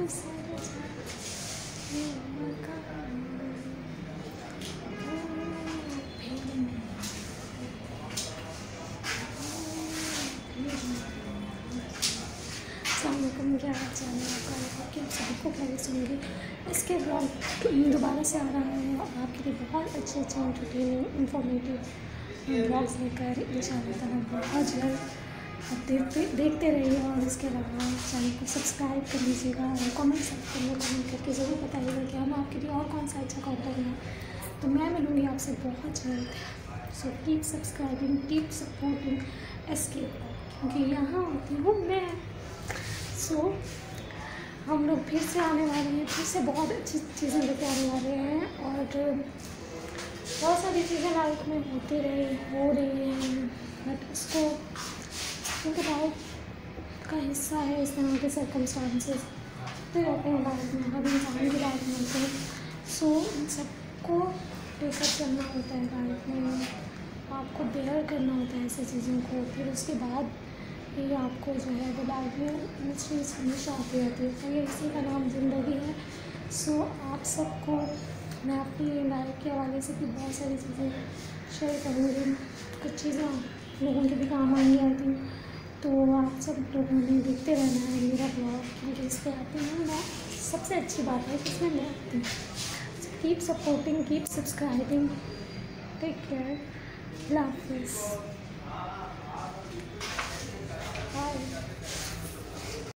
अल्लाम क्या हाल चाल आपका आपके सभी को खैर सुनूँगी इसके ब्लॉग दोबारा से आ रहा है आपके लिए बहुत अच्छे अच्छे इंटरटेनिंग इंफॉर्मेटिव ब्लॉग्स लेकर इन शाला बहुत जल्द आप देखते देखते रहिए और इसके अलावा चैनल को सब्सक्राइब कर लीजिएगा और कमेंट सेक्शन में कमेंट करके ज़रूर बताइएगा कि हम आपके लिए और कौन सा अच्छा कंटेंट है। तो मैं मिलूँगी आपसे बहुत जल्द। So keep subscribing keep supporting S K क्योंकि यहाँ होती हूँ मैं। सो so, हम लोग फिर से आने वाले हैं फिर से बहुत अच्छी चीज़ें लेके आने वाले हैं और बहुत सारी चीज़ें लाइफ में होती रही हो रही हैं बट उसको क्योंकि लाइफ का हिस्सा है इस तरह के सर्कमस्टांसेस तो रहते हैं लाइफ में हर इंसान की लाइफ में होते सो इन सबको लेकर करना होता है लाइफ में। आपको बेयर करना होता है ऐसी चीज़ों को। फिर उसके बाद ये आपको जो है, वो लाइफ में चीज़ हमेशा आती रहती है। तो ये इसी का नाम ज़िंदगी है। सो आप सबको मैं अपनी लाइफ के हवाले से भी बहुत सारी चीज़ें शेयर करूँगी। कुछ चीज़ें लोगों के भी काम आएँगी आई थिंक तो आप सब लोगों ने देखते रहना है, मेरा ब्लॉग क्योंकि इस पर आती हूँ मैं सबसे अच्छी बात है कि मैं आती हूँ। Keep supporting keep subscribing take care love हाफिज़